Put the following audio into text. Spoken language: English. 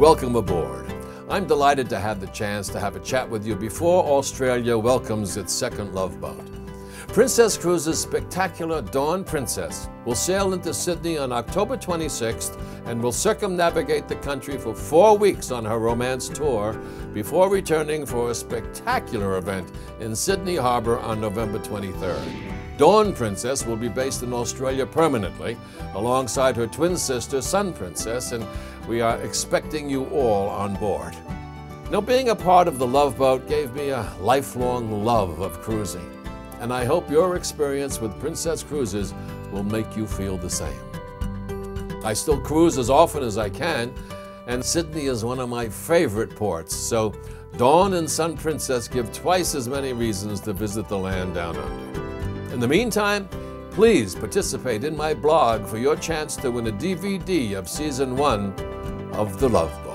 welcome aboard. I'm delighted to have the chance to have a chat with you before Australia welcomes its second love boat. Princess Cruises' spectacular Dawn Princess will sail into Sydney on October 26th and will circumnavigate the country for four weeks on her romance tour before returning for a spectacular event in Sydney Harbour on November 23rd. Dawn Princess will be based in Australia permanently alongside her twin sister, Sun Princess, and we are expecting you all on board. Now, being a part of the Love Boat gave me a lifelong love of cruising, and I hope your experience with Princess Cruises will make you feel the same. I still cruise as often as I can, and Sydney is one of my favorite ports, so Dawn and Sun Princess give twice as many reasons to visit the land down under. In the meantime, please participate in my blog for your chance to win a DVD of season one of The Love Boat.